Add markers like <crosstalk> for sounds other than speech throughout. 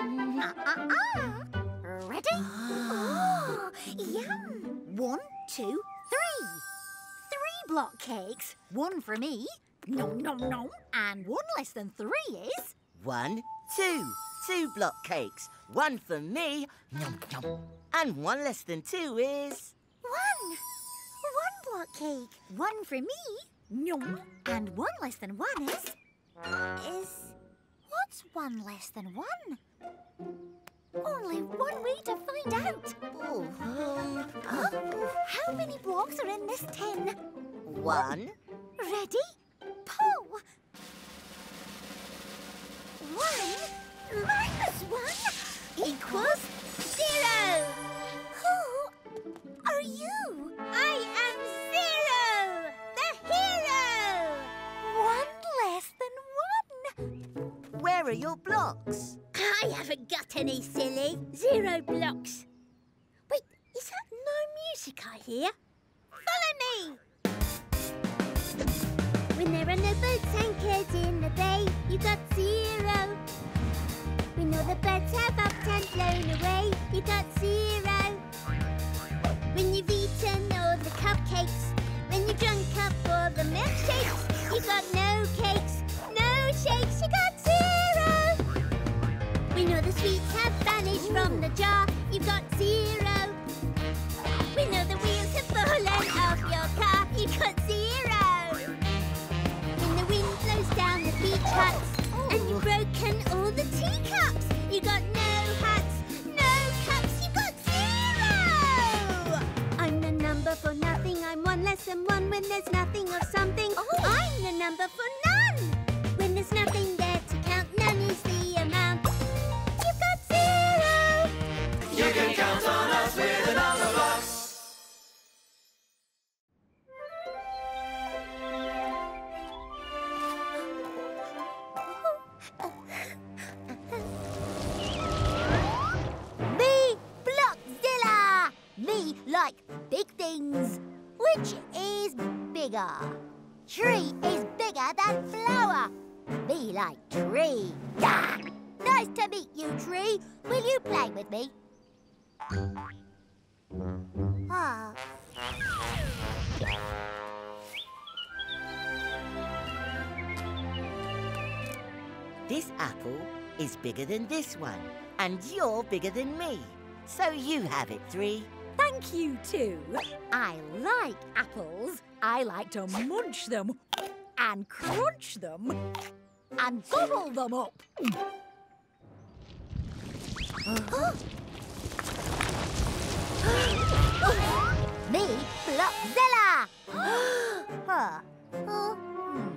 Uh-uh-uh. Ready? oh, yum. One, two, three. Three block cakes. One for me. Nom, nom, nom. And one less than three is... One, two. Two block cakes. One for me. Nom, nom. And one less than two is... One. One block cake. One for me. Nom. And one less than one is... Is... What's one less than one? Only one way to find out. Oh, um, Huh? How many blocks are in this tin? one. Ready? Pull. One minus one equals Zero blocks. Wait, is that no music I hear? Follow me! When there are no boats anchored in the bay, you got zero. When all the birds have upped and flown away, you got zero. When you've eaten all the cupcakes, when you've drunk up all the milkshakes, you got no cakes, no shakes, you got zero. When all the sweets from the jar, you've got zero. When all the wheels have fallen off your car, you've got zero. When the wind blows down the beach huts and you've broken all bigger? Tree is bigger than flower. Me like tree. Nice to meet you, tree. Will you play with me? Ah. This apple is bigger than this one. And you're bigger than me. So you have it, three. Thank you, too. I like apples. I like to munch them and crunch them and gobble them up. Me, Blockzilla! huh. Uh, hmm.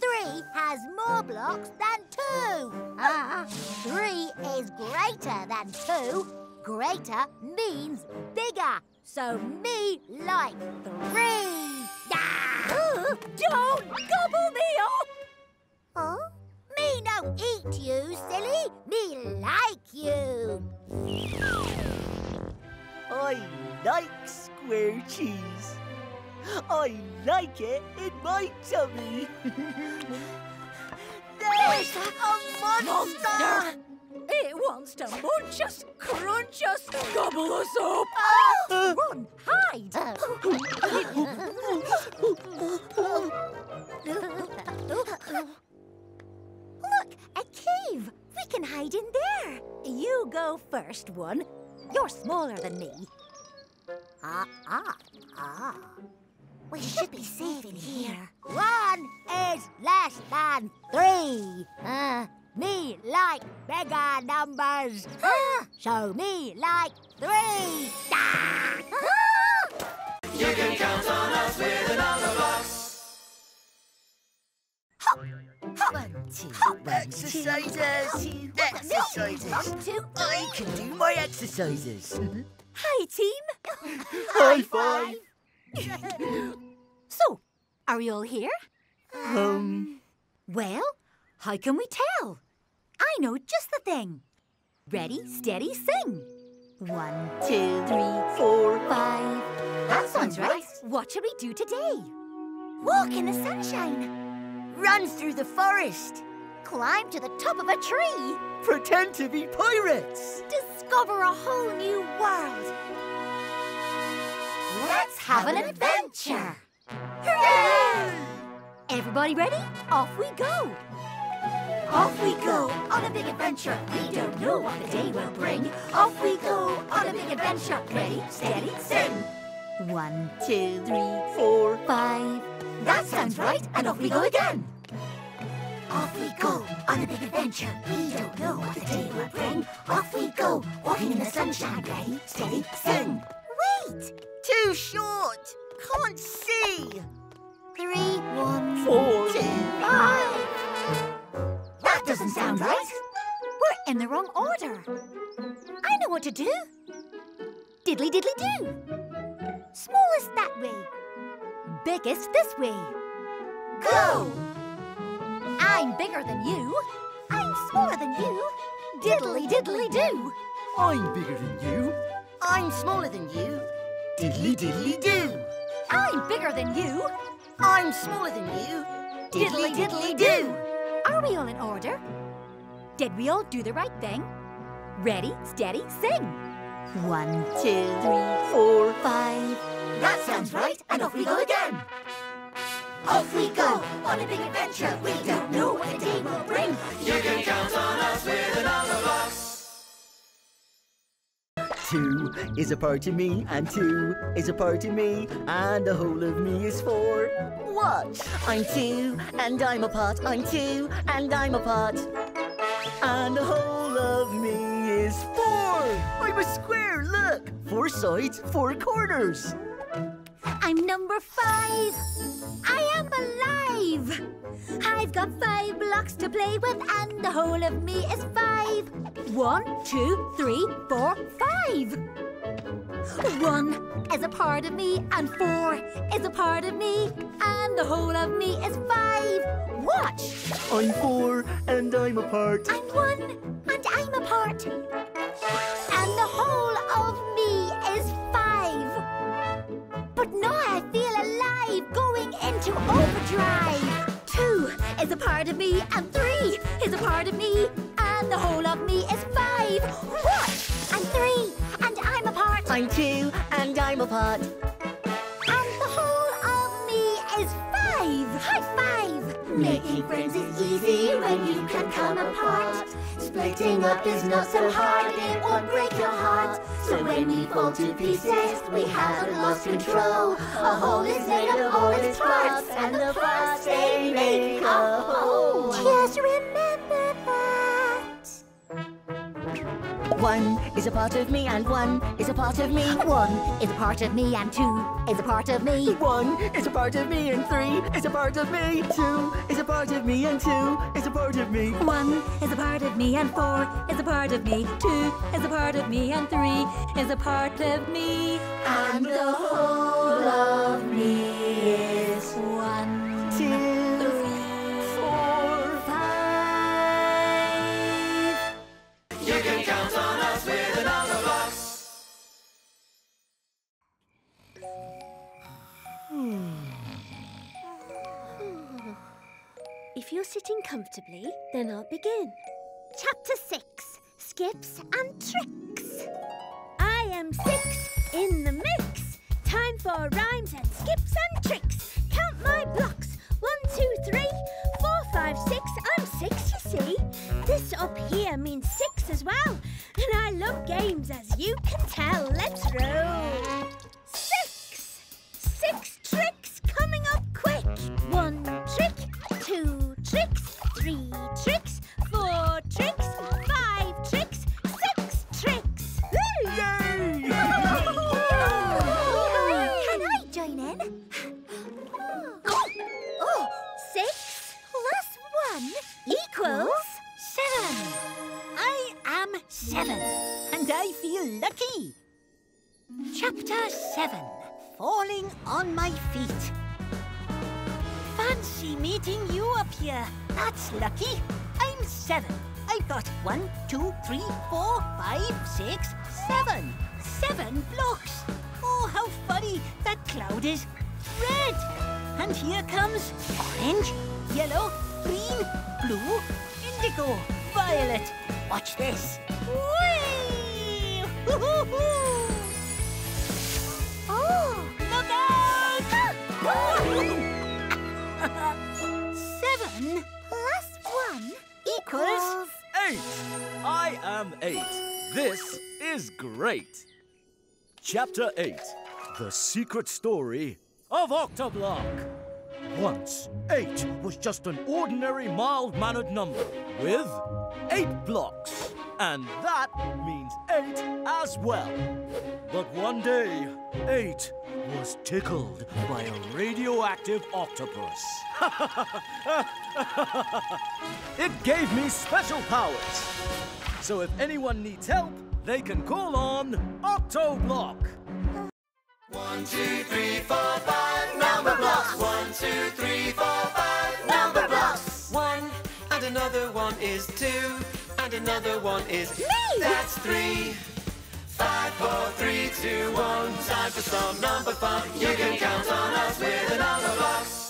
Three has more blocks than two. Ah, three is greater than two. Greater means bigger. So me like three. Ah! Don't gobble me up! Huh? Me no eat you, silly. Me like you. I like square cheese. I like it in my tummy. <laughs> There's a monster! It wants to munch us, crunch us, gobble us up. Run, hide. Look, a cave. We can hide in there. You go first, one. You're smaller than me. Ah, ah, ah. We should be safe in here. One is less than three. Uh, me like bigger numbers. <gasps> so me like three. You can count on us with another box. One, two, exercises. Exercises. Two. I can do my exercises. Hi, team. <laughs> High five. <laughs> So, are we all here? Um, Well, how can we tell? I know just the thing. Ready, steady, sing. One, two, three, four, five. That sounds right. What shall we do today? Walk in the sunshine. run through the forest. Climb to the top of a tree. Pretend to be pirates. Discover a whole new world. Let's have an adventure. Hooray! Everybody ready? Off we go. Off we go on a big adventure. We don't know what the day will bring. Off we go on a big adventure. Ready, steady, sing. One, two, three, four, five. That sounds right, and off we go again. Off we go on a big adventure. We don't know what the day will bring. Off we go, walking in the sunshine. Ready, steady, sing. Wait! Too short. Can't see. Sound right. We're in the wrong order. I know what to do. Diddly diddly do. Smallest that way. Biggest this way. Go! I'm bigger than you. I'm smaller than you. Diddly diddly do. I'm bigger than you. I'm smaller than you. Diddly diddly do. I'm bigger than you. I'm smaller than you. Diddly diddly do. Are we all in order? Did we all do the right thing? Ready, steady, sing. One, two, three, four, five. That sounds right, and off we go again. Off we go on a big adventure. We don't know what the day will bring. You can count on us with a number box. Two is a part of me, and two is a part of me, and the whole of me is four. What? I'm two, and I'm a part. I'm two, and I'm a part. And the whole of me is four. I'm a square, look. Four sides, four corners. I'm number five. I am alive. I've got five blocks to play with, and the whole of me is five. One, two, three, four, five. One is a part of me, and four is a part of me, and the whole of me is five. Watch! I'm four, and I'm a part. I'm one, and I'm a part. And the whole of me is five. But now I feel alive, going into overdrive. Two is a part of me, and three is a part of me, and the whole of me is five. Watch! And three, and I'm a part. I'm two, and I'm a part. Making friends is easy when you can come apart. Splitting up is not so hard, it won't break your heart. So when we fall to pieces, we haven't lost control. A whole is made of all its parts, and the parts they make a whole. Just remember One is a part of me, and one is a part of me. One is a part of me, and two is a part of me. One is a part of me, and three is a part of me. Two is a part of me, and two is a part of me. One is a part of me, and four is a part of me. Two is a part of me, and three is a part of me. And the whole of then I'll begin. Chapter 6 Skips and Tricks. I am six in the mix. Time for rhymes and skips and tricks. Count my blocks. One, two, three, four, five, six. I'm six, you see. This up here means six as well. And I love games, as you can tell. Let's roll. Chapter seven Falling on my feet. Fancy meeting you up here. That's lucky. I'm seven. I've got one, two, three, four, five, six, seven. Seven blocks. Oh, how funny. That cloud is red. And here comes orange, yellow, green, blue, Indigo, violet. Watch this. Whee! <laughs> Oh! Seven plus one equals... Eight! I am eight. This is great. Chapter 8 The Secret Story of Octoblock. Once, eight was just an ordinary mild mannered number with eight blocks. And that means eight as well. But one day, eight was tickled by a radioactive octopus. <laughs> it gave me special powers. So if anyone needs help, they can call on Octoblock. One, two, three, four, five. Number blocks. One, two, three, four, five. Number blocks. One, and another one is two, and another one is me. That's three. Five, four, three, two, one. Time for some number fun. You can count on us with a box.